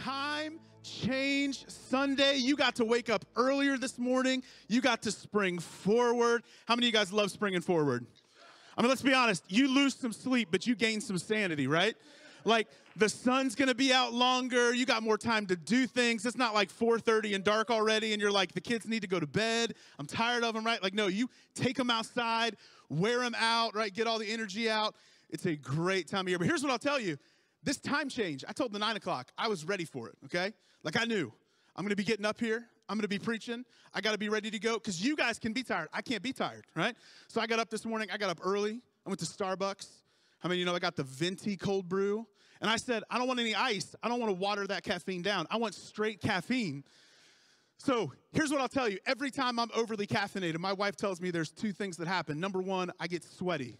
time change Sunday. You got to wake up earlier this morning. You got to spring forward. How many of you guys love springing forward? I mean, let's be honest. You lose some sleep, but you gain some sanity, right? Like the sun's gonna be out longer. You got more time to do things. It's not like 4:30 and dark already, and you're like, the kids need to go to bed. I'm tired of them, right? Like, no, you take them outside, wear them out, right? Get all the energy out. It's a great time of year. But here's what I'll tell you: this time change. I told the nine o'clock. I was ready for it. Okay, like I knew I'm gonna be getting up here. I'm gonna be preaching. I gotta be ready to go because you guys can be tired. I can't be tired, right? So I got up this morning. I got up early. I went to Starbucks. I mean, you know I got the venti cold brew? And I said, I don't want any ice. I don't want to water that caffeine down. I want straight caffeine. So here's what I'll tell you. Every time I'm overly caffeinated, my wife tells me there's two things that happen. Number one, I get sweaty.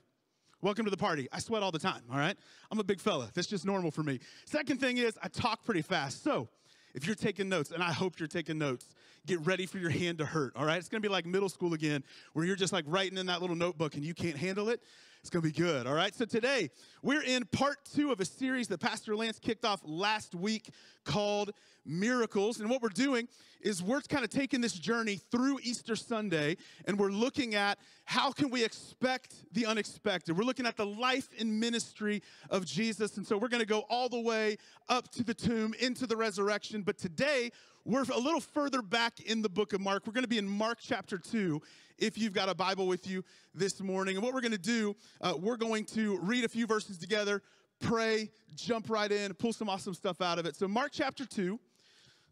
Welcome to the party. I sweat all the time, all right? I'm a big fella. That's just normal for me. Second thing is, I talk pretty fast. So if you're taking notes, and I hope you're taking notes, get ready for your hand to hurt, all right? It's gonna be like middle school again, where you're just like writing in that little notebook and you can't handle it. It's going to be good, all right? So today, we're in part two of a series that Pastor Lance kicked off last week called Miracles. And what we're doing is we're kind of taking this journey through Easter Sunday and we're looking at how can we expect the unexpected. We're looking at the life and ministry of Jesus. And so we're going to go all the way up to the tomb, into the resurrection. But today, we're a little further back in the book of Mark. We're going to be in Mark chapter 2 if you've got a Bible with you this morning. And what we're going to do, uh, we're going to read a few verses together, pray, jump right in, pull some awesome stuff out of it. So, Mark chapter 2,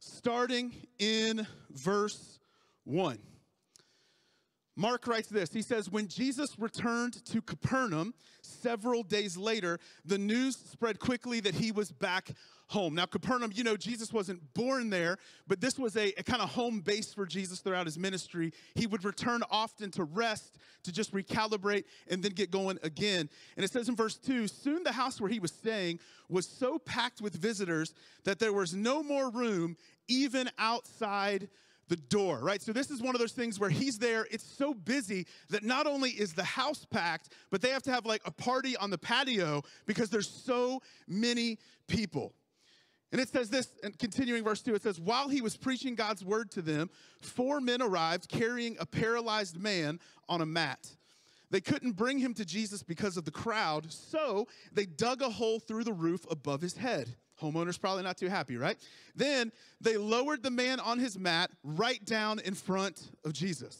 starting in verse 1. Mark writes this. He says, When Jesus returned to Capernaum several days later, the news spread quickly that he was back home. Now, Capernaum, you know, Jesus wasn't born there, but this was a, a kind of home base for Jesus throughout his ministry. He would return often to rest, to just recalibrate, and then get going again. And it says in verse 2 Soon the house where he was staying was so packed with visitors that there was no more room even outside the door, right? So this is one of those things where he's there, it's so busy that not only is the house packed, but they have to have like a party on the patio because there's so many people. And it says this, and continuing verse 2, it says, While he was preaching God's word to them, four men arrived carrying a paralyzed man on a mat. They couldn't bring him to Jesus because of the crowd, so they dug a hole through the roof above his head. Homeowner's probably not too happy, right? Then they lowered the man on his mat right down in front of Jesus.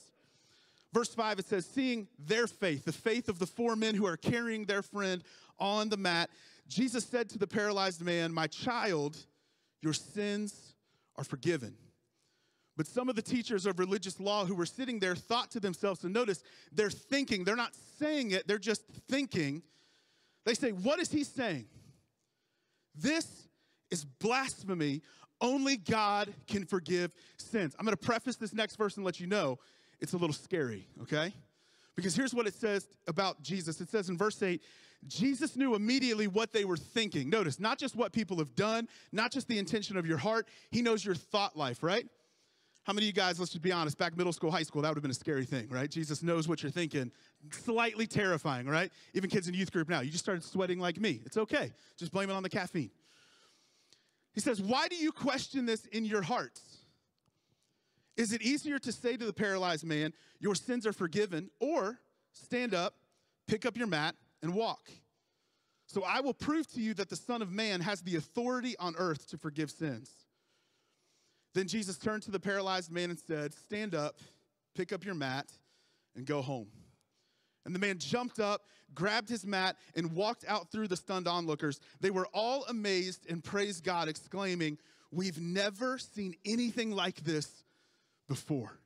Verse 5, it says, Seeing their faith, the faith of the four men who are carrying their friend on the mat, Jesus said to the paralyzed man, My child, your sins are forgiven. But some of the teachers of religious law who were sitting there thought to themselves, and notice they're thinking, they're not saying it, they're just thinking. They say, What is he saying? This is blasphemy. Only God can forgive sins. I'm going to preface this next verse and let you know it's a little scary, okay? Because here's what it says about Jesus it says in verse 8, Jesus knew immediately what they were thinking. Notice, not just what people have done, not just the intention of your heart, He knows your thought life, right? How many of you guys, let's just be honest, back middle school, high school, that would have been a scary thing, right? Jesus knows what you're thinking. Slightly terrifying, right? Even kids in youth group now, you just started sweating like me. It's okay. Just blame it on the caffeine. He says, Why do you question this in your hearts? Is it easier to say to the paralyzed man, Your sins are forgiven, or stand up, pick up your mat, and walk. So I will prove to you that the Son of Man has the authority on earth to forgive sins. Then Jesus turned to the paralyzed man and said, Stand up, pick up your mat, and go home. And the man jumped up, grabbed his mat, and walked out through the stunned onlookers. They were all amazed and praised God, exclaiming, We've never seen anything like this before.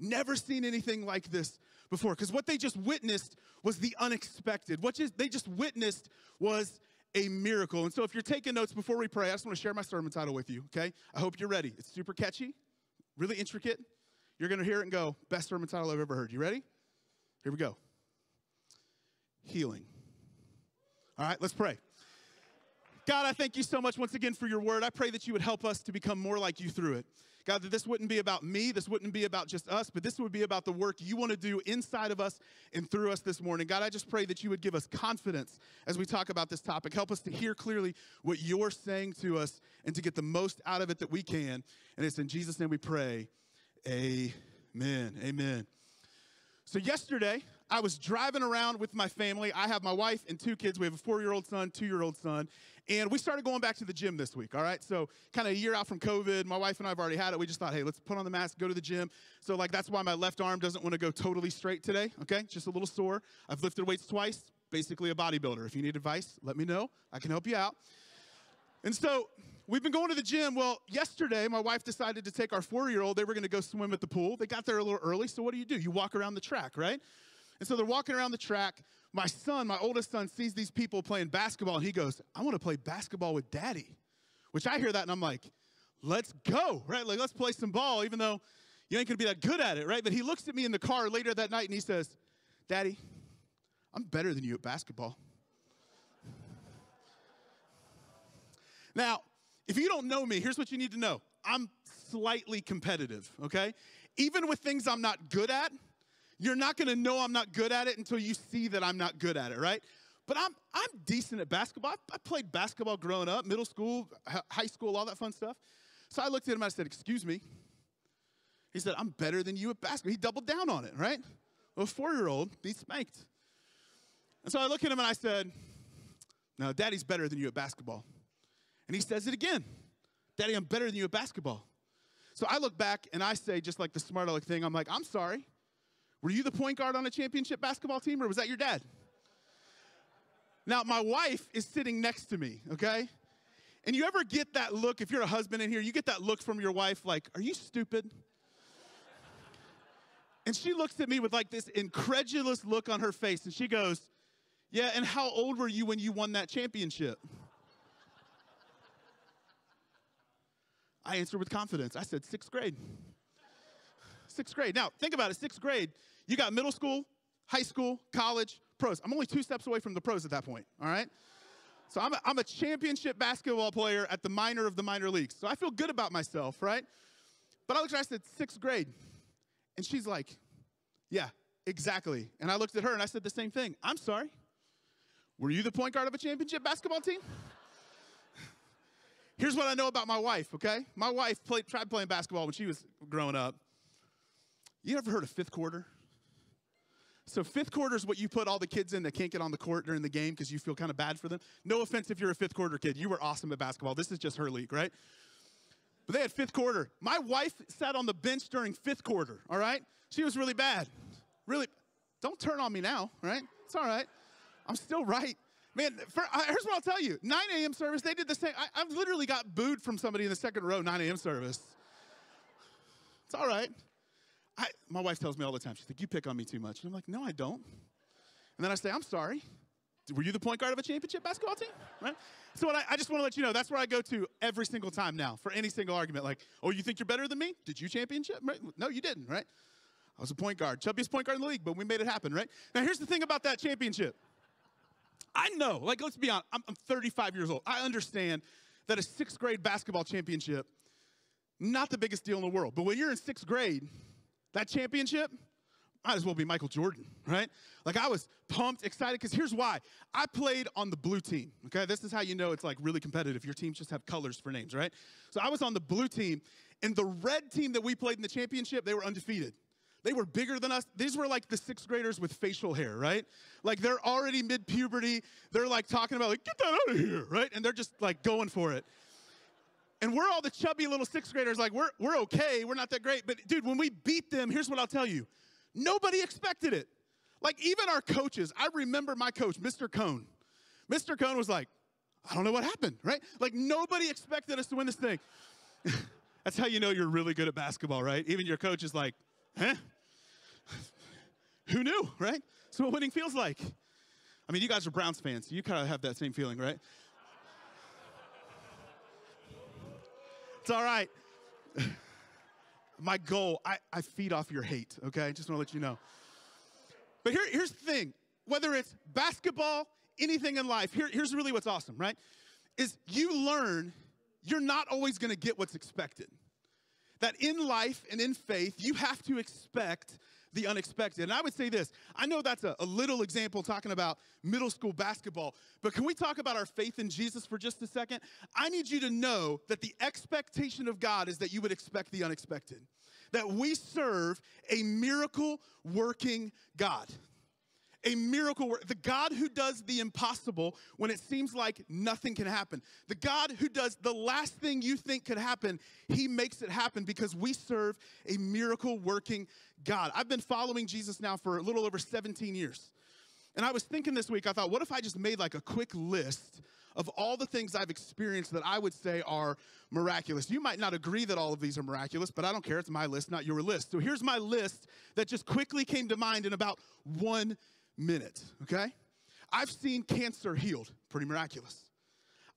Never seen anything like this before. Because what they just witnessed was the unexpected. What just, they just witnessed was a miracle. And so if you're taking notes before we pray, I just want to share my sermon title with you, okay? I hope you're ready. It's super catchy, really intricate. You're going to hear it and go, best sermon title I've ever heard. You ready? Here we go. Healing. All right, let's pray. God, I thank you so much once again for your word. I pray that you would help us to become more like you through it. God, that this wouldn't be about me, this wouldn't be about just us, but this would be about the work you want to do inside of us and through us this morning. God, I just pray that you would give us confidence as we talk about this topic. Help us to hear clearly what you're saying to us and to get the most out of it that we can. And it's in Jesus' name we pray. Amen. Amen. So, yesterday, I was driving around with my family. I have my wife and two kids. We have a four year old son, two year old son. And we started going back to the gym this week, all right? So, kind of a year out from COVID. My wife and I have already had it. We just thought, hey, let's put on the mask, go to the gym. So, like, that's why my left arm doesn't want to go totally straight today, okay? Just a little sore. I've lifted weights twice, basically a bodybuilder. If you need advice, let me know. I can help you out. And so, we've been going to the gym. Well, yesterday, my wife decided to take our four year old. They were going to go swim at the pool. They got there a little early. So, what do you do? You walk around the track, right? And so they're walking around the track. My son, my oldest son, sees these people playing basketball and he goes, I want to play basketball with daddy. Which I hear that and I'm like, let's go, right? Like, let's play some ball, even though you ain't gonna be that good at it, right? But he looks at me in the car later that night and he says, Daddy, I'm better than you at basketball. Now, if you don't know me, here's what you need to know I'm slightly competitive, okay? Even with things I'm not good at, you're not gonna know I'm not good at it until you see that I'm not good at it, right? But I'm, I'm decent at basketball. I, I played basketball growing up, middle school, high school, all that fun stuff. So I looked at him and I said, Excuse me. He said, I'm better than you at basketball. He doubled down on it, right? A four year old needs spanked. And so I look at him and I said, No, daddy's better than you at basketball. And he says it again Daddy, I'm better than you at basketball. So I look back and I say, just like the smart aleck thing, I'm like, I'm sorry. Were you the point guard on a championship basketball team or was that your dad? Now, my wife is sitting next to me, okay? And you ever get that look, if you're a husband in here, you get that look from your wife like, Are you stupid? And she looks at me with like this incredulous look on her face and she goes, Yeah, and how old were you when you won that championship? I answered with confidence. I said, Sixth grade. Sixth grade. Now, think about it sixth grade, you got middle school, high school, college, pros. I'm only two steps away from the pros at that point, all right? So I'm a, I'm a championship basketball player at the minor of the minor leagues. So I feel good about myself, right? But I looked at her, I said, sixth grade. And she's like, yeah, exactly. And I looked at her and I said the same thing. I'm sorry. Were you the point guard of a championship basketball team? Here's what I know about my wife, okay? My wife played, tried playing basketball when she was growing up. You ever heard of fifth quarter? So fifth quarter is what you put all the kids in that can't get on the court during the game because you feel kind of bad for them. No offense if you're a fifth quarter kid. You were awesome at basketball. This is just her league, right? But they had fifth quarter. My wife sat on the bench during fifth quarter, all right? She was really bad. Really, don't turn on me now, right? It's all right. I'm still right. Man, for, here's what I'll tell you 9 a.m. service, they did the same. I, literally got booed from somebody in the second row, 9 a.m. service. It's all right. I, my wife tells me all the time, she's like, you pick on me too much. And I'm like, no, I don't. And then I say, I'm sorry. Were you the point guard of a championship basketball team? Right? So I, I just want to let you know that's where I go to every single time now for any single argument. Like, oh, you think you're better than me? Did you championship? Right? No, you didn't, right? I was a point guard, chubbiest point guard in the league, but we made it happen, right? Now, here's the thing about that championship. I know, like, let's be honest, I'm, I'm 35 years old. I understand that a sixth grade basketball championship, not the biggest deal in the world. But when you're in sixth grade, that championship might as well be Michael Jordan, right? Like I was pumped, excited, because here's why. I played on the blue team, okay? This is how you know it's like really competitive. Your teams just have colors for names, right? So I was on the blue team, and the red team that we played in the championship, they were undefeated. They were bigger than us. These were like the sixth graders with facial hair, right? Like they're already mid puberty. They're like talking about, like, get that out of here, right? And they're just like going for it. And we're all the chubby little sixth graders, like, we're, we're okay, we're not that great. But dude, when we beat them, here's what I'll tell you nobody expected it. Like, even our coaches, I remember my coach, Mr. Cone. Mr. Cone was like, I don't know what happened, right? Like, nobody expected us to win this thing. That's how you know you're really good at basketball, right? Even your coach is like, huh? Who knew, right? So, what winning feels like. I mean, you guys are Browns fans, so you kind of have that same feeling, right? It's all right. My goal, I, I feed off your hate, okay? I just want to let you know. But here, here's the thing whether it's basketball, anything in life, here, here's really what's awesome, right? is you learn you're not always to get what's expected. That in life and in faith, you have to expect the unexpected. And I would say this I know that's a, a, little example talking about middle school basketball, but can we talk about our faith in Jesus for just a second? I need you to know that the expectation of God is that you would expect the unexpected, that we serve a miracle working God a miracle work, the God who does the impossible when it seems like nothing can happen. The God who does the last thing you think could happen, he makes it happen because we serve a miracle working God. I've been following Jesus now for a little over 17 years. And I was thinking this week, I thought, what if I just made like a quick list of all the things I've experienced that I would say are miraculous. You might not agree that all of these are miraculous, but I don't care. It's my list, not your list. So here's my list that just quickly came to mind in about one minute, okay? I've seen cancer healed, pretty miraculous.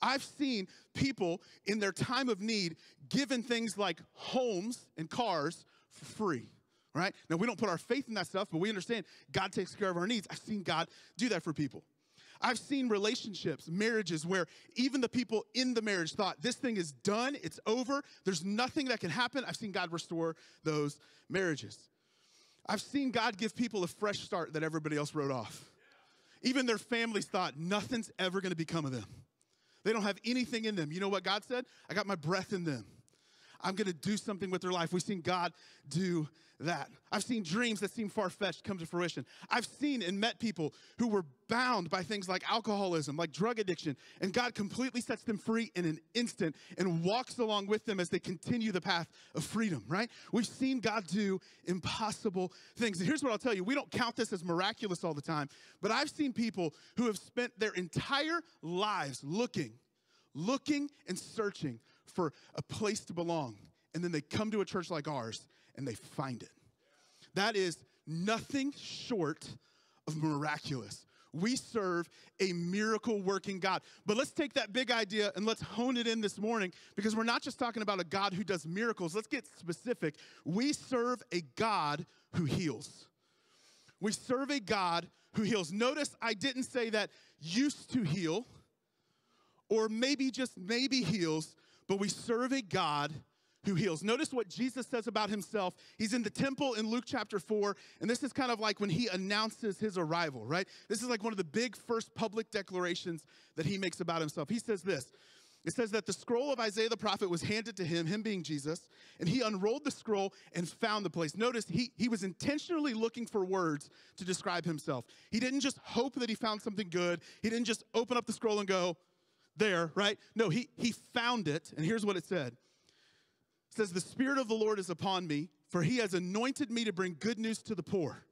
I've seen people in their time of need given things like homes and cars for free, right? Now, we don't put our faith in that stuff, but we understand God takes care of our needs. I've seen God do that for people. I've seen relationships, marriages where even the people in the marriage thought, this thing is done, it's over, there's nothing that can happen. I've seen God restore those marriages. I've seen God give people a fresh start that everybody else wrote off. Even their families thought nothing's ever going to become of them. They don't have anything in them. You know what God said? I got my breath in them. I'm going to do something with their life. We've seen God do that. I've seen dreams that seem far fetched come to fruition. I've seen and met people who were bound by things like alcoholism, like drug addiction, and God completely sets them free in an instant and walks along with them as they continue the path of freedom, right? We've seen God do impossible things. And here's what I'll tell you we don't count this as miraculous all the time, but I've seen people who have spent their entire lives looking, looking and searching for a place to belong. And then they come to a church like ours and they find it. That is nothing short of miraculous. We serve a miracle working God. But let's take that big idea and let's hone it in this morning because we're not just talking about a God who does miracles. Let's get specific. We serve a God who heals. We serve a God who heals. Notice I didn't say that used to heal or maybe just maybe heals but we serve a God who heals. Notice what Jesus says about himself. He's in the temple in Luke chapter 4, and this is kind of like when he announces his arrival, right? This is like one of the big first public declarations that he makes about himself. He says this it says that the scroll of Isaiah the prophet was handed to him, him being Jesus, and he unrolled the scroll and found the place. Notice he, he was intentionally looking for words to describe himself. He didn't just hope that he found something good, he didn't just open up the scroll and go, there, right? No, he, he found it, and here's what it said. Says, The Spirit of the Lord is upon me, for he has anointed me to bring good news to the poor.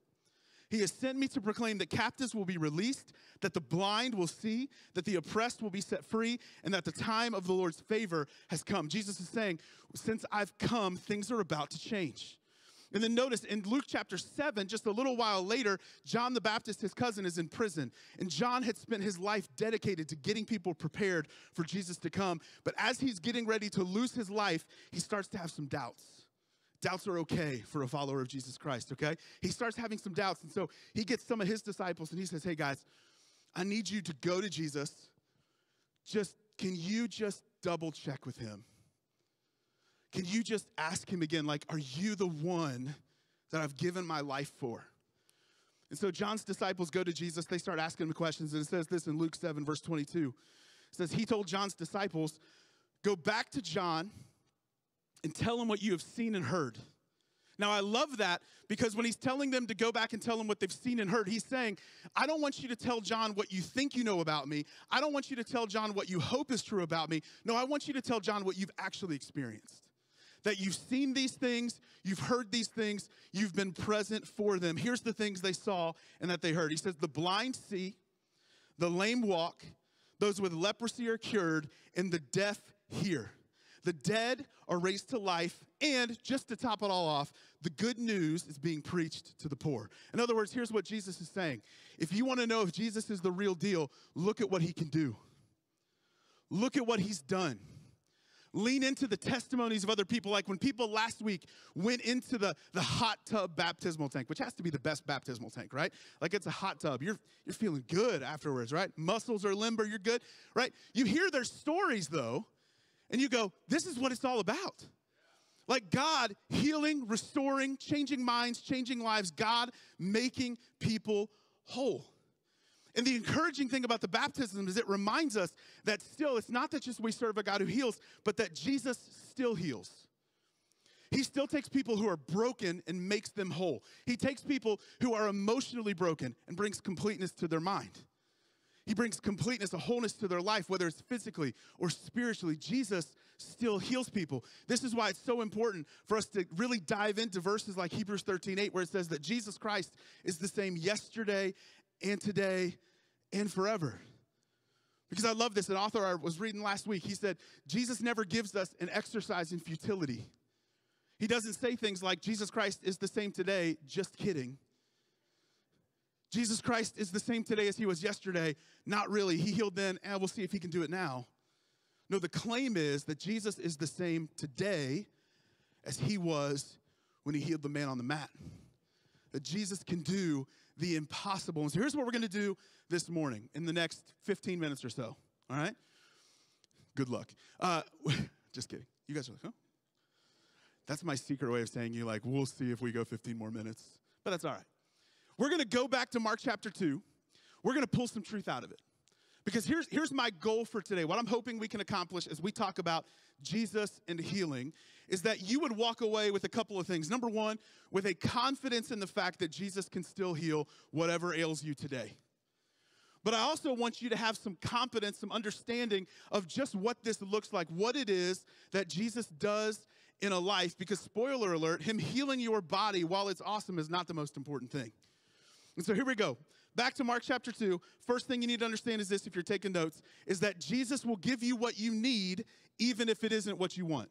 He has sent me to proclaim that captives will be released, that the blind will see, that the oppressed will be set free, and that the time of the Lord's favor has come. Jesus is saying, Since I've come, things are about to change. And then notice in Luke chapter 7, just a little while later, John the Baptist, his cousin, is in prison. And John had spent his life dedicated to getting people prepared for Jesus to come. But as he's getting ready to lose his life, he starts to have some doubts. Doubts are okay for a follower of Jesus Christ, okay? He starts having some doubts. And so he gets some of his disciples and he says, Hey guys, I need you to go to Jesus. Just, can you just double check with him? Can you just ask him again, like, are you the one that I've given my life for? And so John's disciples go to Jesus. They start asking him questions. And it says this in Luke 7, verse 22. It says, He told John's disciples, Go back to John and tell him what you have seen and heard. Now, I love that because when he's telling them to go back and tell him what they've seen and heard, he's saying, I don't want you to tell John what you think you know about me. I don't want you to tell John what you hope is true about me. No, I want you to tell John what you've actually experienced that you've seen these things, you've heard these things, you've been present for them. Here's the things they saw and that they heard. He says, The blind see, the lame walk, those with leprosy are cured, and the deaf hear. The dead are raised to life, and just to top it all off, the good news is being preached to the poor. In other words, here's what Jesus is saying. If you want to know if Jesus is the real deal, look at what he can do. Look at what he's done. Lean into the testimonies of other people. Like when people last week went into the, the hot tub baptismal tank, which has to be the best baptismal tank, right? Like it's a hot tub. You're, you're feeling good afterwards, right? Muscles are limber, you're good, right? You hear their stories though, and you go, this is what it's all about. Like God healing, restoring, changing minds, changing lives, God making people whole. And the encouraging thing about the baptism is it reminds us that still, it's not that just we serve a God who heals, but that Jesus still heals. He still takes people who are broken and makes them whole. He takes people who are emotionally broken and brings completeness to their mind. He brings completeness, a wholeness to their life, whether it's physically or spiritually. Jesus still heals people. This is why it's so important for us to really dive into verses like Hebrews 13 8, where it says that Jesus Christ is the same yesterday and today and forever. Because I love this. An author I was reading last week, he said, Jesus never gives us an exercise in futility. He doesn't say things like, Jesus Christ is the same today, just kidding. Jesus Christ is the same today as he was yesterday. Not really. He healed then, and we'll see if he can do it now. No, the claim is that Jesus is the same today as he was when he healed the man on the mat. That Jesus can do the impossible. And so here's what we're going to do this morning in the next 15 minutes or so. All right? Good luck. Uh, just kidding. You guys are like, huh? That's my secret way of saying you like, we'll see if we go 15 more minutes. But that's all right. We're going to go back to Mark chapter 2. We're going to pull some truth out of it. Because here's, here's my goal for today. What I'm hoping we can accomplish as we talk about Jesus and healing is that you would walk away with a couple of things. Number one, with a confidence in the fact that Jesus can still heal whatever ails you today. But I also want you to have some confidence, some understanding of just what this looks like, what it is that Jesus does in a life. Because, spoiler alert, Him healing your body while it's awesome is not the most important thing. And so here we go. Back to Mark chapter 2. First thing you need to understand is this if you're taking notes, is that Jesus will give you what you need even if it isn't what you want.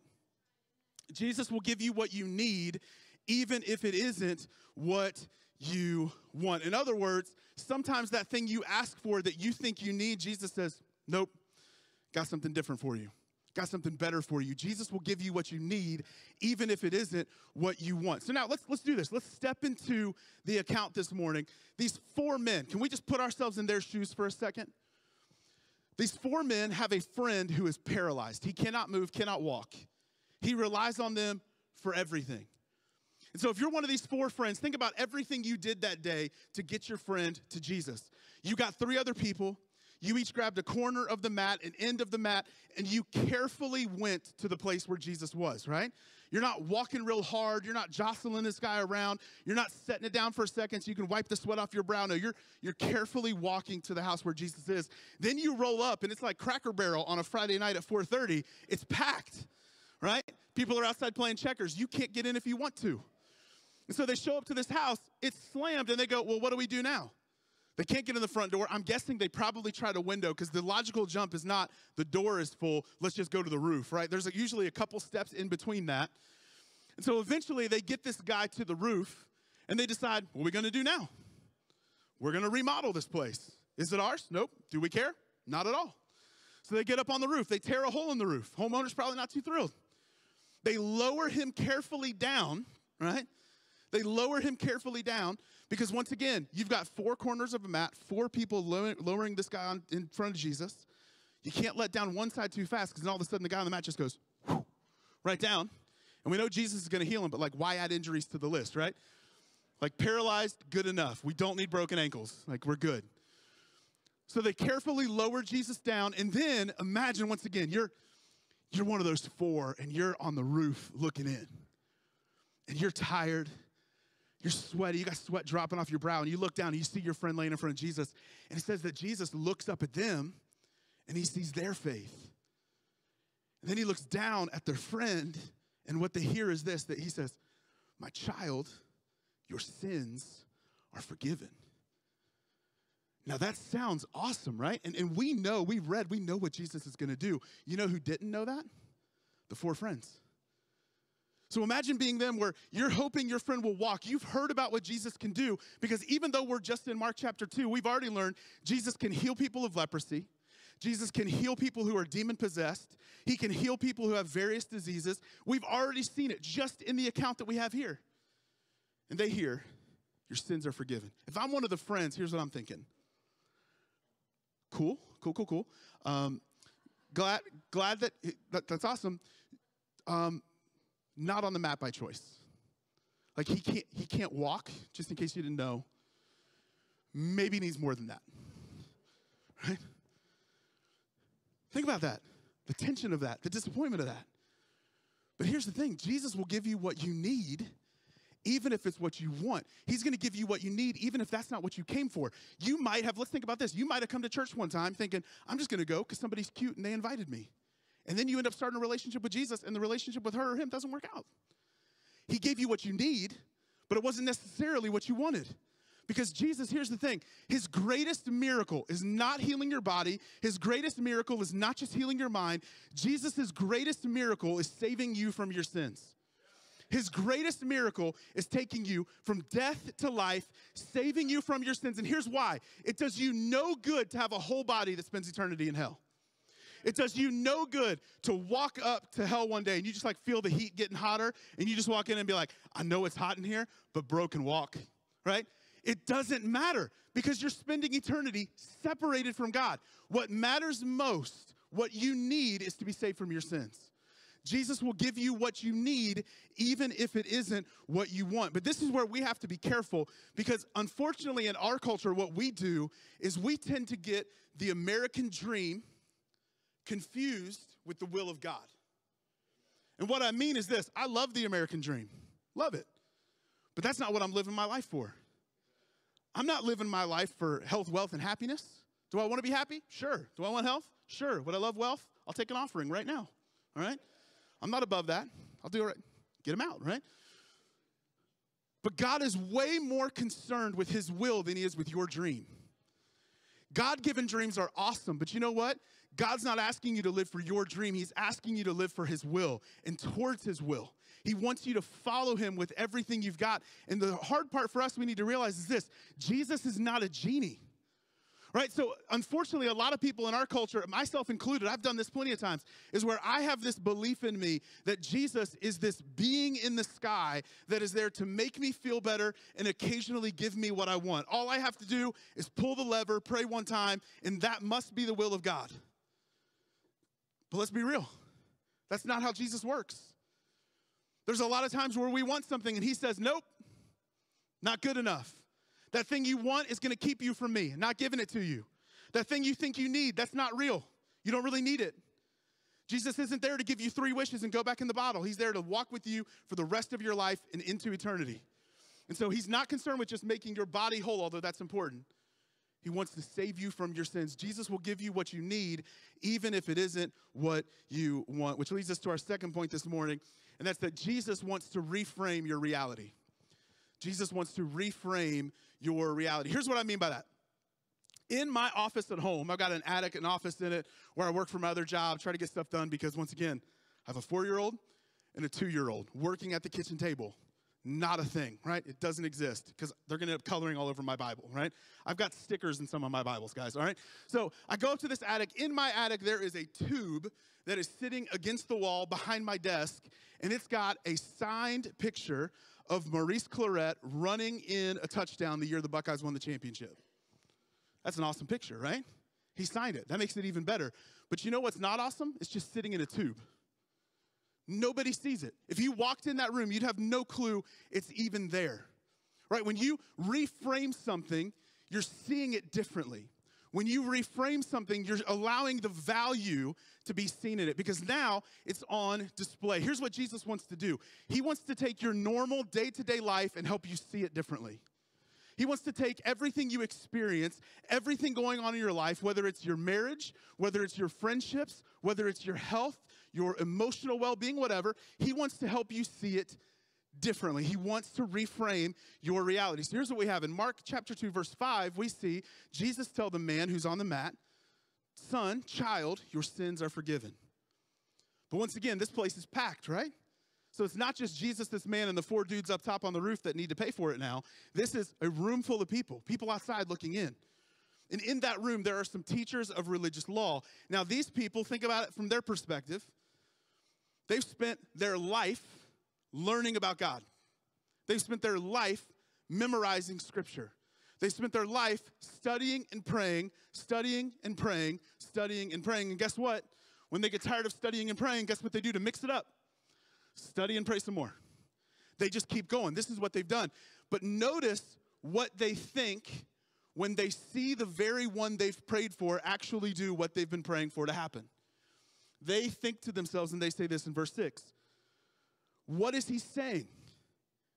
Jesus will give you what you need even if it isn't what you want. In other words, sometimes that thing you ask for that you think you need, Jesus says, Nope, got something different for you. Got something better for you. Jesus will give you what you need, even if it isn't what you want. So now let's let's do this. Let's step into the account this morning. These four men, can we just put ourselves in their shoes for a second? These four men have a friend who is paralyzed. He cannot move, cannot walk. He relies on them for everything. And so, if you're one of these four friends, think about everything you did that day to get your friend to Jesus. You got three other people. You each grabbed a corner of the mat, an end of the mat, and you carefully went to the place where Jesus was, right? You're not walking real hard. You're not jostling this guy around. You're not setting it down for a second so you can wipe the sweat off your brow. No, you're, you're carefully walking to the house where Jesus is. Then you roll up, and it's like Cracker Barrel on a Friday night at 4.30. It's packed, right? People are outside playing checkers. You can't get in if you want to. And so they show up to this house, it's slammed, and they go, Well, what do we do now? They can't get in the front door. I'm guessing they probably tried a window because the logical jump is not the door is full, let's just go to the roof, right? There's usually a couple steps in between that. And so eventually they get this guy to the roof and they decide, what are we going to do now? We're going to remodel this place. Is it ours? Nope. Do we care? Not at all. So they get up on the roof. They tear a hole in the roof. Homeowner's probably not too thrilled. They lower him carefully down, right? They lower him carefully down because, once again, you've got four corners of a mat, four people lowering this guy on, in front of Jesus. You can't let down one side too fast because then all of a sudden the guy on the mat just goes right down. And we know Jesus is going to heal him, but like, why add injuries to the list, right? Like, paralyzed, good enough. We don't need broken ankles. Like, we're good. So they carefully lower Jesus down, and then imagine once again, you're you're one of those four, and you're on the roof looking in, and you're tired you're sweaty, you got sweat dropping off your brow, and you look down and you see your friend laying in front of Jesus. And it says that Jesus looks up at them and he sees their faith. And then he looks down at their friend, and what they hear is this that he says, My child, your sins are forgiven. Now that sounds awesome, right? And, and we know, we've read, we know what Jesus is gonna do. You know who didn't know that? The four friends. So imagine being them where you're hoping your friend will walk. You've heard about what Jesus can do because even though we're just in Mark chapter 2, we've already learned Jesus can heal people of leprosy. Jesus can heal people who are demon possessed. He can heal people who have various diseases. We've already seen it just in the account that we have here. And they hear, Your sins are forgiven. If I'm one of the friends, here's what I'm thinking. Cool, cool, cool, cool. Um, glad, glad that, that that's awesome. Um, not on the map by choice. Like he can't he can't walk, just in case you didn't know. Maybe needs more than that. Right? Think about that. The tension of that, the disappointment of that. But here's the thing Jesus will give you what you need, even if it's what you want. He's gonna give you what you need, even if that's not what you came for. You might have, let's think about this. You might have come to church one time thinking, I'm just gonna go because somebody's cute and they invited me. And then you end up starting a relationship with Jesus, and the relationship with her or him doesn't work out. He gave you what you need, but it wasn't necessarily what you wanted. Because Jesus, here's the thing His greatest miracle is not healing your body. His greatest miracle is not just healing your mind. Jesus' greatest miracle is saving you from your sins. His greatest miracle is taking you from death to life, saving you from your sins. And here's why it does you no good to have a whole body that spends eternity in hell. It does you no good to walk up to hell one day and you just like feel the heat getting hotter and you just walk in and be like, I know it's hot in here, but bro can walk, right? It doesn't matter because you're spending eternity separated from God. What matters most, what you need, is to be saved from your sins. Jesus will give you what you need, even if it isn't what you want. But this is where we have to be careful because, unfortunately, in our culture, what we do is we tend to get the American dream confused with the will of God. And what I mean is this I love the American dream, love it. But that's not what I'm living my life for. I'm not living my life for health, wealth, and happiness. Do I want to be happy? Sure. Do I want health? Sure. Would I love wealth? I'll take an offering right now. All right? I'm not above that. I'll do it right. Get him out, right? But God is way more concerned with his will than he is with your dream. God given dreams are awesome, but you know what? God's not asking you to live for your dream. He's asking you to live for His will and towards His will. He wants you to follow Him with everything you've got. And the hard part for us we need to realize is this Jesus is not a genie. Right? So, unfortunately, a lot of people in our culture, myself included, I've done this plenty of times, is where I have this belief in me that Jesus is this being in the sky that is there to make me feel better and occasionally give me what I want. All I have to do is pull the lever, pray one time, and that must be the will of God. But let's be real. That's not how Jesus works. There's a lot of times where we want something and he says, Nope, not good enough. That thing you want is gonna keep you from me, not giving it to you. That thing you think you need, that's not real. You don't really need it. Jesus isn't there to give you three wishes and go back in the bottle. He's there to walk with you for the rest of your life and into eternity. And so he's not concerned with just making your body whole, although that's important. He wants to save you from your sins. Jesus will give you what you need, even if it isn't what you want. Which leads us to our second point this morning, and that's that Jesus wants to reframe your reality. Jesus wants to reframe your reality. Here's what I mean by that. In my office at home, I've got an attic, an office in it where I work for my other job, try to get stuff done because, once again, I have a four year old and a two year old working at the kitchen table not a thing, right? It doesn't exist because they're going to end up coloring all over my Bible, right? I've got stickers in some of my Bibles, guys, all right? So I go up to this attic. In my attic, there is a tube that is sitting against the wall behind my desk, and it's got a signed picture of Maurice Clarett running in a touchdown the year the Buckeyes won the championship. That's an awesome picture, right? He signed it. That makes it even better. But you know what's not awesome? It's just sitting in a tube. Nobody sees it. If you walked in that room, you'd have no clue it's even there. Right? When you reframe something, you're seeing it differently. When you reframe something, you're allowing the value to be seen in it because now it's on display. Here's what Jesus wants to do He wants to take your normal day to day life and help you see it differently. He wants to take everything you experience, everything going on in your life, whether it's your marriage, whether it's your friendships, whether it's your health, your emotional well being, whatever. He wants to help you see it differently. He wants to reframe your reality. So here's what we have in Mark chapter 2, verse 5, we see Jesus tell the man who's on the mat, Son, child, your sins are forgiven. But once again, this place is packed, right? So it's not just Jesus, this man, and the four dudes up top on the roof that need to pay for it now. This is a room full of people, people outside looking in. And in that room, there are some teachers of religious law. Now, these people, think about it from their perspective. They've spent their life learning about God, they've spent their life memorizing scripture. They spent their life studying and praying, studying and praying, studying and praying. And guess what? When they get tired of studying and praying, guess what they do to mix it up? Study and pray some more. They just keep going. This is what they've done. But notice what they think when they see the very one they've prayed for actually do what they've been praying for to happen. They think to themselves, and they say this in verse 6 What is he saying?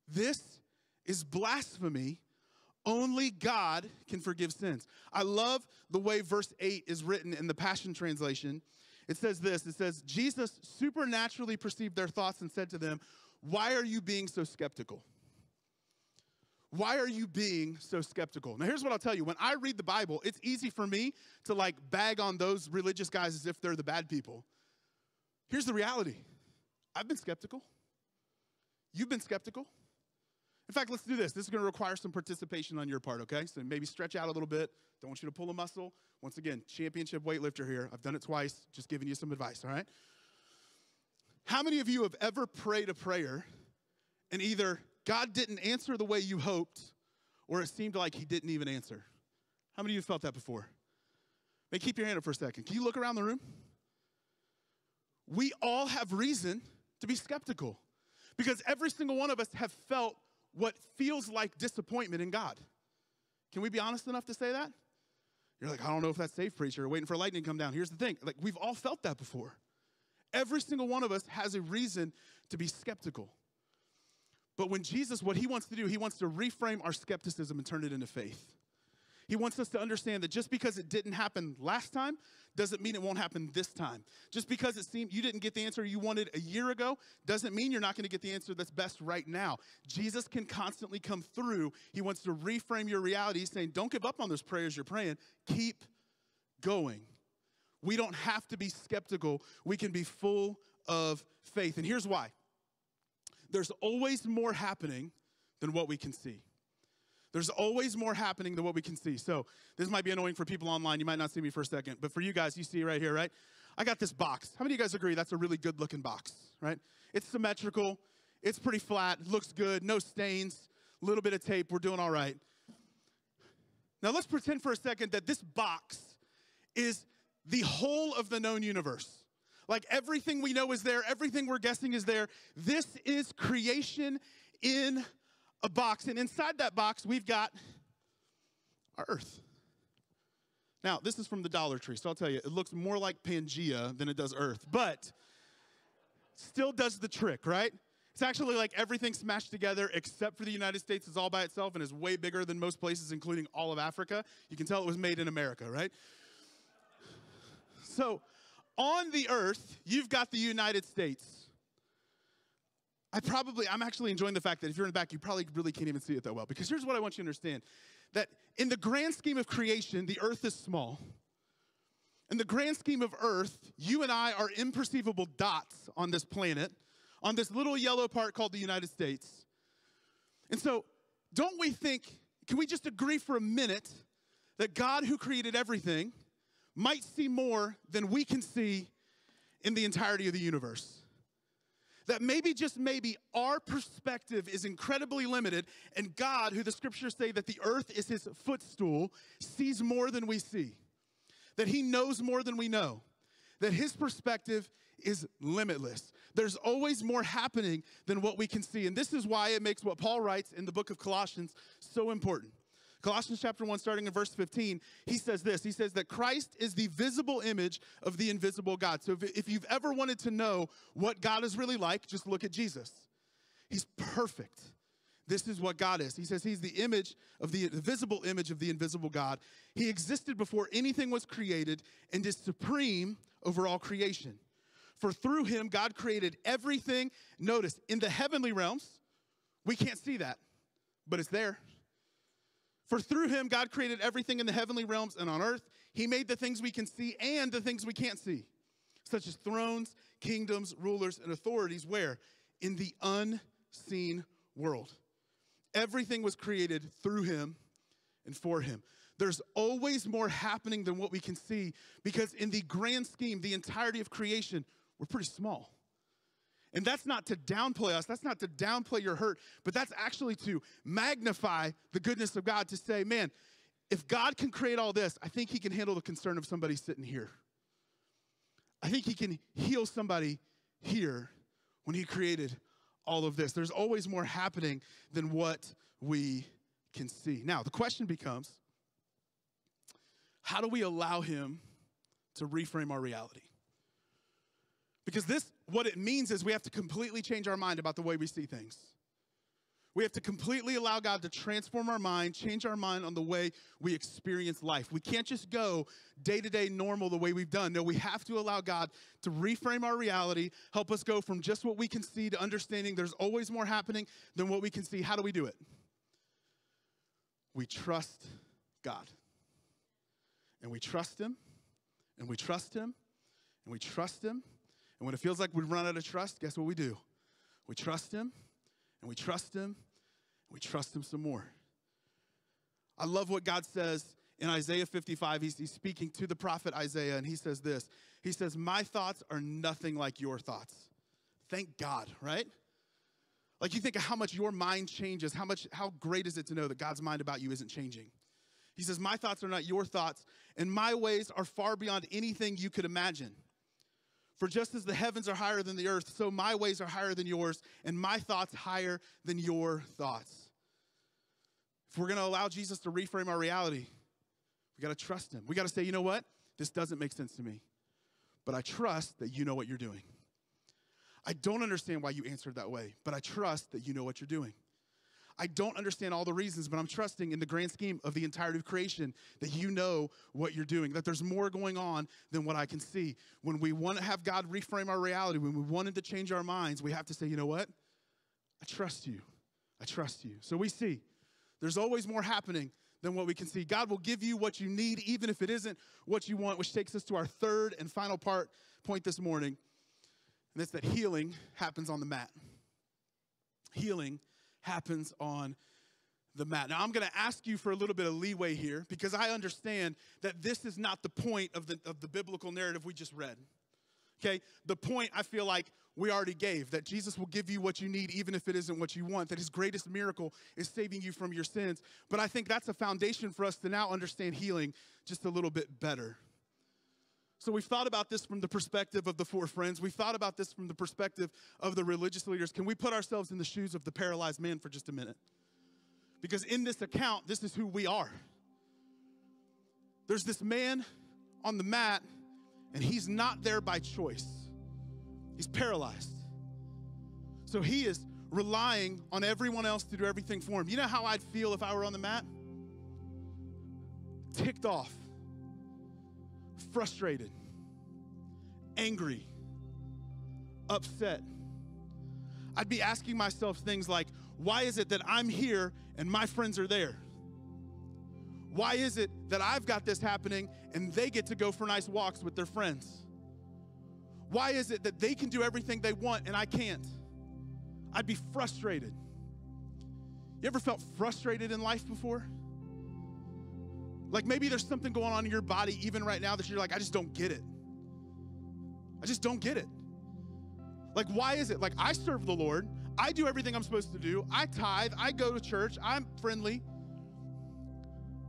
This is blasphemy. Only God can forgive sins. I love the way verse 8 is written in the Passion Translation. It says this it says, Jesus supernaturally perceived their thoughts and said to them, Why are you being so skeptical? Why are you being so skeptical? Now, here's what I'll tell you. When I read the Bible, it's easy for me to like bag on those religious guys as if they're the bad people. Here's the reality I've been skeptical. You've been skeptical. In fact, let's do this. This is going to require some participation on your part, okay? So maybe stretch out a little bit. Don't want you to pull a muscle. Once again, championship weightlifter here. I've done it twice, just giving you some advice, all right? How many of you have ever prayed a prayer and either God didn't answer the way you hoped or it seemed like He didn't even answer? How many of you felt that before? May keep your hand up for a second. Can you look around the room? We all have reason to be skeptical because every single one of us have felt what feels like disappointment in God. Can we be honest enough to say that? You're like, I don't know if that's safe, preacher. Waiting for lightning to come down. Here's the thing like, we've all felt that before. Every single one of us has a reason to be skeptical. But when Jesus, what he wants to do, he wants to reframe our skepticism and turn it into faith. He wants us to understand that just because it didn't happen last time doesn't mean it won't happen this time. Just because it seemed you didn't get the answer you wanted a year ago doesn't mean you're not going to get the answer that's best right now. Jesus can constantly come through. He wants to reframe your reality. Saying, don't give up on those prayers you're praying. Keep going. We don't have to be skeptical. We can be full of faith. And here's why there's always more happening than what we can see. There's always more happening than what we can see. So this might be annoying for people online. You might not see me for a second, but for you guys, you see right here, right? I got this box. How many of you guys agree that's a really good looking box, right? It's symmetrical, it's pretty flat, looks good, no stains, little bit of tape, we're doing all right. Now let's pretend for a second that this box is the whole of the known universe. Like everything we know is there, everything we're guessing is there. This is creation in a box, and inside that box, we've got our earth. Now, this is from the Dollar Tree, so I'll tell you, it looks more like Pangea than it does Earth, but still does the trick, right? It's actually like everything smashed together except for the United States is all by itself and is way bigger than most places, including all of Africa. You can tell it was made in America, right? So, on the earth, you've got the United States. I probably, I'm actually enjoying the fact that if you're in the back, you probably really can't even see it that well. Because here's what I want you to understand that in the grand scheme of creation, the earth is small. In the grand scheme of earth, you and I are imperceivable dots on this planet, on this little yellow part called the United States. And so, don't we think, can we just agree for a minute that God, who created everything, might see more than we can see in the entirety of the universe? That maybe, just maybe, our perspective is incredibly limited, and God, who the scriptures say that the earth is his footstool, sees more than we see, that he knows more than we know, that his perspective is limitless. There's always more happening than what we can see. And this is why it makes what Paul writes in the book of Colossians so important. Colossians chapter 1, starting in verse 15, he says this He says that Christ is the visible image of the invisible God. So if, if you've ever wanted to know what God is really like, just look at Jesus. He's perfect. This is what God is. He says he's the image of the, the visible image of the invisible God. He existed before anything was created and is supreme over all creation. For through him, God created everything. Notice, in the heavenly realms, we can't see that, but it's there. For through him, God created everything in the heavenly realms and on earth. He made the things we can see and the things we can't see, such as thrones, kingdoms, rulers, and authorities, where? In the unseen world. Everything was created through him and for him. there's always more happening than what we can see because, in the grand scheme, the entirety of creation, we're pretty small. And that's not to downplay us, that's not to downplay your hurt, but that's actually to magnify the goodness of God to say, man, if God can create all this, I think He can handle the concern of somebody sitting here. I think He can heal somebody here when He created all of this. There's always more happening than what we can see. Now, the question becomes how do we allow Him to reframe our reality? Because this, what it means is we have to completely change our mind about the way we see things. We have to completely allow God to transform our mind, change our mind on the way we experience life. We can't just go day to day normal the way we've done. No, we have to allow God to reframe our reality, help us go from just what we can see to understanding there's always more happening than what we can see. How do we do it? We trust God. And we trust Him, and we trust Him, and we trust Him and when it feels like we've run out of trust, guess what we do? We trust Him, and we trust Him, and we trust Him some more. I love what God says in Isaiah 55. He's, he's speaking to the prophet Isaiah, and he says this He says, My thoughts are nothing like your thoughts. Thank God, right? Like you think of how much your mind changes, how much how great is it to know that God's mind about you isn't changing? He says, My thoughts are not your thoughts, and my ways are far beyond anything you could imagine. For just as the heavens are higher than the earth, so my ways are higher than yours, and my thoughts higher than your thoughts. If we're gonna allow Jesus to reframe our reality, we gotta trust him. We gotta say, you know what? This doesn't make sense to me, but I trust that you know what you're doing. I don't understand why you answered that way, but I trust that you know what you're doing. I don't understand all the reasons, but I'm trusting in the grand scheme of the entirety of creation that you know what you're doing, that there's more going on than what I can see. When we want to have God reframe our reality, when we wanted to change our minds, we have to say, you know what? I trust you. I trust you. So we see there's always more happening than what we can see. God will give you what you need, even if it isn't what you want, which takes us to our third and final part point this morning. And that's that healing happens on the mat. Healing happens on the mat. Now, I'm going to ask you for a little bit of leeway here because I understand that this is not the point of the, of the biblical narrative we just read. Okay? The point I feel like we already gave that Jesus will give you what you need even if it isn't what you want, that his greatest miracle is saving you from your sins. But I think that's a foundation for us to now understand healing just a little bit better. So we've thought about this from the perspective of the four friends. We've thought about this from the perspective of the religious leaders. Can we put ourselves in the shoes of the paralyzed man for just a minute? Because in this account, this is who we are. There's this man on the mat, and he's not there by choice. He's paralyzed. So he is relying on everyone else to do everything for him. You know how I'd feel if I were on the mat? Ticked off frustrated, angry, upset. I'd be asking myself things like, why is it that I'm here and my friends are there? Why is it that I've got this happening and they get to go for nice walks with their friends? Why is it that they can do everything they want and I can't? I'd be frustrated. You ever felt frustrated in life before? Like maybe there's something going on in your body even right now that you're like, I just don't get it. I just don't get it. Like, why is it? Like, I serve the Lord, I do everything I'm supposed to do, I tithe, I go to church, I'm friendly.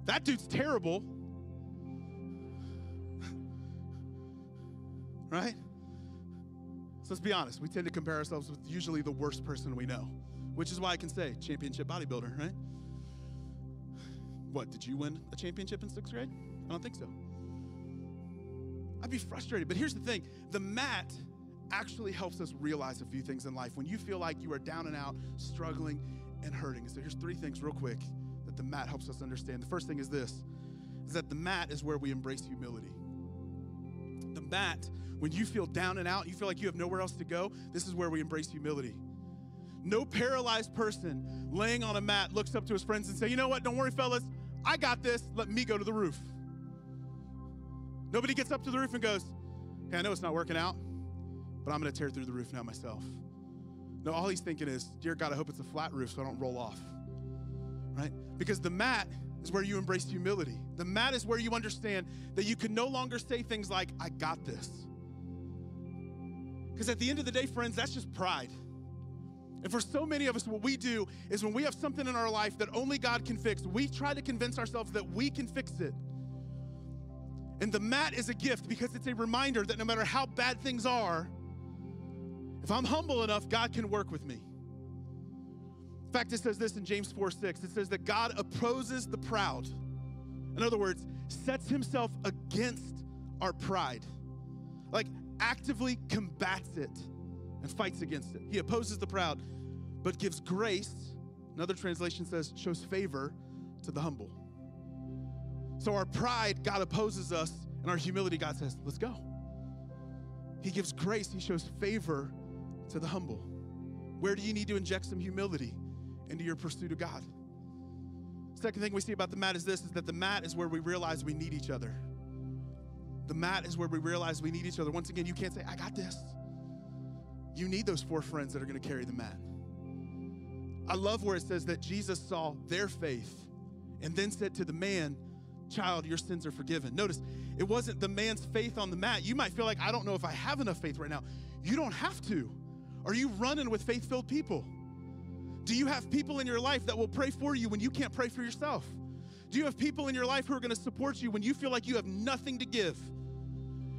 That dude's terrible. right? So let's be honest. We tend to compare ourselves with usually the worst person we know, which is why I can say championship bodybuilder, right? What, did you win a championship in sixth grade? I don't think so. I'd be frustrated. But here's the thing the mat actually helps us realize a few things in life when you feel like you are down and out, struggling and hurting. So here's three things, real quick, that the mat helps us understand. The first thing is this is that the mat is where we embrace humility. The mat, when you feel down and out, you feel like you have nowhere else to go, this is where we embrace humility. No paralyzed person laying on a mat looks up to his friends and say, "You know what? Don't worry, fellas. I got this. Let me go to the roof. Nobody gets up to the roof and goes, Hey, I know it's not working out, but I'm going to tear through the roof now myself. No, all he's thinking is, Dear God, I hope it's a flat roof so I don't roll off. Right? Because the mat is where you embrace humility. The mat is where you understand that you can no longer say things like, I got this. Because at the end of the day, friends, that's just pride. And for so many of us, what we do is when we have something in our life that only God can fix, we try to convince ourselves that we can fix it. And the mat is a gift because it's a reminder that no matter how bad things are, if I'm humble enough, God can work with me. In fact, it says this in James 4 6. It says that God opposes the proud. In other words, sets himself against our pride, like actively combats it and fights against it. He opposes the proud, but gives grace. Another translation says, shows favor to the humble. So our pride, God opposes us, and our humility, God says, let's go. He gives grace, He shows favor to the humble. Where do you need to inject some humility into your pursuit of God? Second thing we see about the mat is this is that the mat is where we realize we need each other. The mat is where we realize we need each other. Once again, you can't say, I got this. You need those four friends that are going to carry the mat. I love where it says that Jesus saw their faith and then said to the man, Child, your sins are forgiven. Notice, it wasn't the man's faith on the mat. You might feel like, I don't know if I have enough faith right now. You don't have to. Are you running with faith filled people? Do you have people in your life that will pray for you when you can't pray for yourself? Do you have people in your life who are going to support you when you feel like you have nothing to give?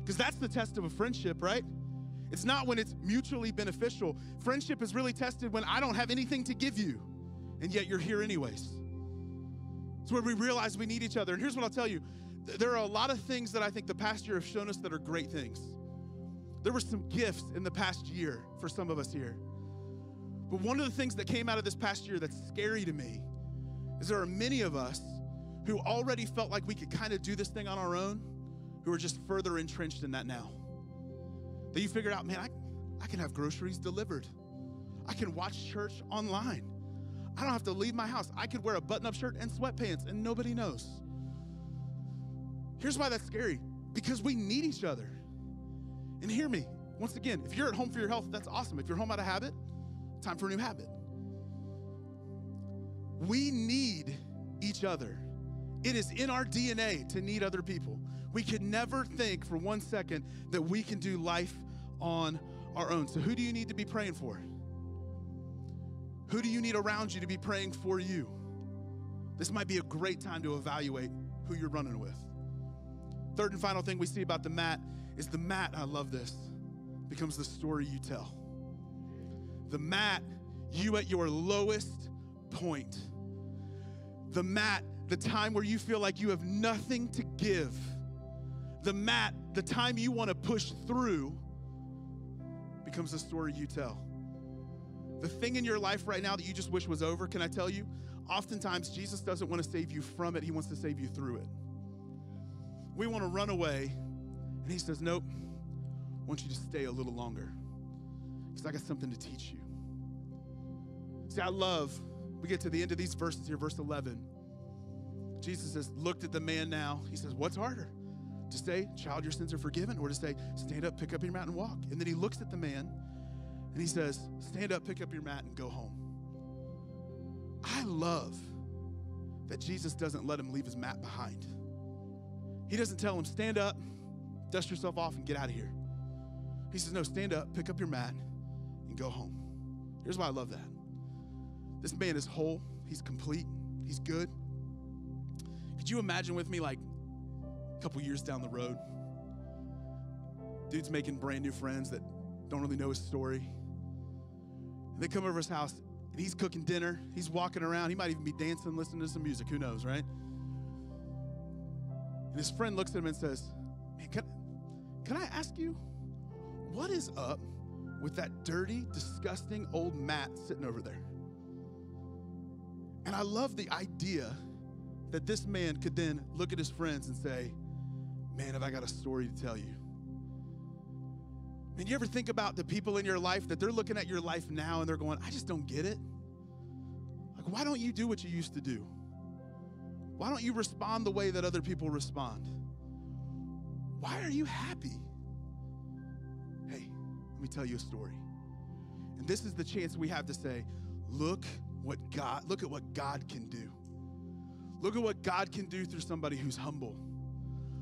Because that's the test of a friendship, right? It's not when it's mutually beneficial. Friendship is really tested when I don't have anything to give you, and yet you're here anyways. It's where we realize we need each other. And here's what I'll tell you there are a lot of things that I think the past year have shown us that are great things. There were some gifts in the past year for some of us here. But one of the things that came out of this past year that's scary to me is there are many of us who already felt like we could kind of do this thing on our own who are just further entrenched in that now. That you figured out, man, I, I can have groceries delivered. I can watch church online. I don't have to leave my house. I could wear a button up shirt and sweatpants and nobody knows. Here's why that's scary because we need each other. And hear me, once again, if you're at home for your health, that's awesome. If you're home out of habit, time for a new habit. We need each other. It is in our DNA to need other people. We could never think for one second that we can do life on our own. So, who do you need to be praying for? Who do you need around you to be praying for you? This might be a great time to evaluate who you're running with. Third and final thing we see about the mat is the mat, I love this, becomes the story you tell. The mat, you at your lowest point. The mat, the time where you feel like you have nothing to give the mat, the time you want to push through, becomes the story you tell. The thing in your life right now that you just wish was over, can I tell you? Oftentimes, Jesus doesn't want to save you from it, He wants to save you through it. We want to run away, and He says, Nope, I want you to stay a little longer because I got something to teach you. See, I love, we get to the end of these verses here, verse 11. Jesus has Looked at the man now. He says, What's harder? To say, Child, your sins are forgiven, or to say, Stand up, pick up your mat, and walk. And then he looks at the man and he says, Stand up, pick up your mat, and go home. I love that Jesus doesn't let him leave his mat behind. He doesn't tell him, Stand up, dust yourself off, and get out of here. He says, No, stand up, pick up your mat, and go home. Here's why I love that. This man is whole, he's complete, he's good. Could you imagine with me, like, couple years down the road. Dude's making brand new friends that don't really know his story. And they come over his house and he's cooking dinner. He's walking around. He might even be dancing, listening to some music. Who knows, right? And his friend looks at him and says, Man, can, can I ask you, what is up with that dirty, disgusting old mat sitting over there? And I love the idea that this man could then look at his friends and say, man, have I got a story to tell you. Man, you ever think about the people in your life that they're looking at your life now and they're going, I just don't get it? Like, why don't you do what you used to do? Why don't you respond the way that other people respond? Why are you happy? Hey, let me tell you a story. And this is the chance we have to say, look what God, look at what God can do. Look at what God can do through somebody who's humble.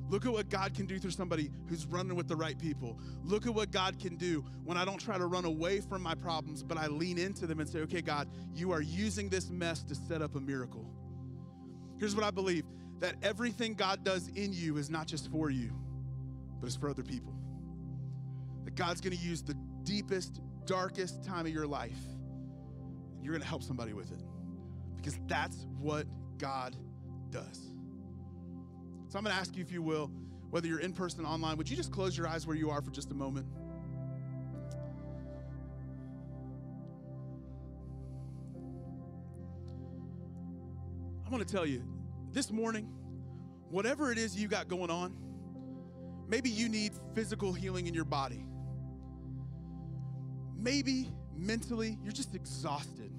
Look at what God can do through somebody who's running with the right people. Look at what God can do when I don't try to run away from my problems, but I lean into them and say, okay, God, you are using this mess to set up a miracle. Here's what I believe that everything God does in you is not just for you, but it's for other people. That God's gonna use the deepest, darkest time of your life, you're gonna help somebody with it. Because that's what God does. So I'm going to ask you, if you will, whether you're in person, online, would you just close your eyes where you are for just a moment? I want to tell you this morning, whatever it is you got going on, maybe you need physical healing in your body. Maybe mentally, you're just exhausted.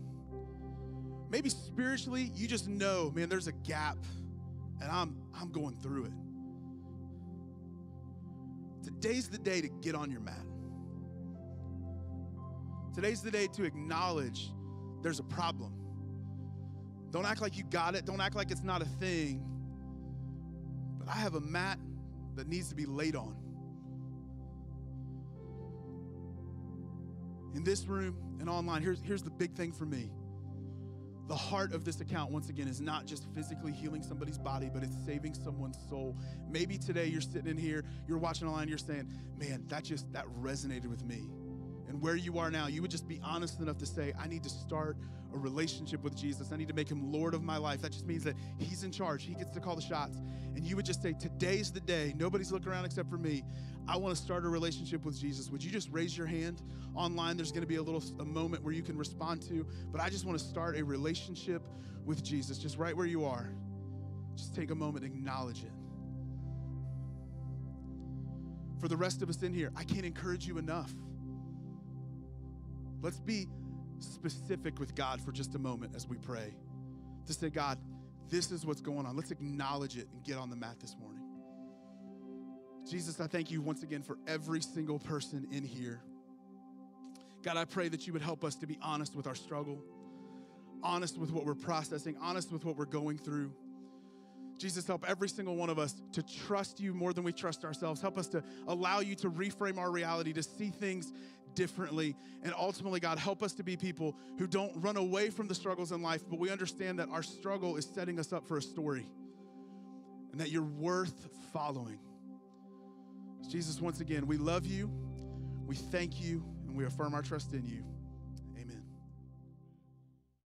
Maybe spiritually, you just know, man, there's a gap and I'm I'm going through it. Today's the day to get on your mat. Today's the day to acknowledge there's a problem. Don't act like you got it. Don't act like it's not a thing. But I have a mat that needs to be laid on. In this room and online, here's, here's the big thing for me the heart of this account, once again, is not just physically healing somebody's body, but it's saving someone's soul. Maybe today you're sitting in here, you're watching online, you're saying, man, that just, that resonated with me. And where you are now, you would just be honest enough to say, I need to start a relationship with Jesus. I need to make him Lord of my life. That just means that he's in charge. He gets to call the shots. And you would just say, Today's the day. Nobody's looking around except for me. I want to start a relationship with Jesus. Would you just raise your hand online? There's going to be a little a moment where you can respond to, but I just want to start a relationship with Jesus, just right where you are. Just take a moment, acknowledge it. For the rest of us in here, I can't encourage you enough. Let's be specific with God for just a moment as we pray. To say, God, this is what's going on. Let's acknowledge it and get on the mat this morning. Jesus, I thank you once again for every single person in here. God, I pray that you would help us to be honest with our struggle, honest with what we're processing, honest with what we're going through. Jesus, help every single one of us to trust you more than we trust ourselves. Help us to allow you to reframe our reality, to see things differently. And ultimately, God, help us to be people who don't run away from the struggles in life, but we understand that our struggle is setting us up for a story and that you're worth following. Jesus, once again, we love you, we thank you, and we affirm our trust in you.